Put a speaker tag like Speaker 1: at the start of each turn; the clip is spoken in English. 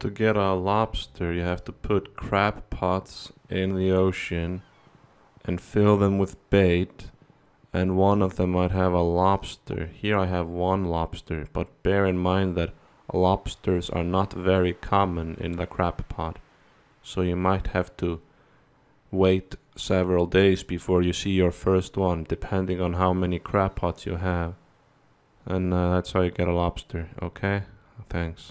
Speaker 1: to get a lobster, you have to put crab pots in the ocean and fill them with bait, and one of them might have a lobster. Here I have one lobster, but bear in mind that lobsters are not very common in the crab pot, so you might have to wait several days before you see your first one, depending on how many crab pots you have. And uh, that's how you get a lobster, okay? Thanks.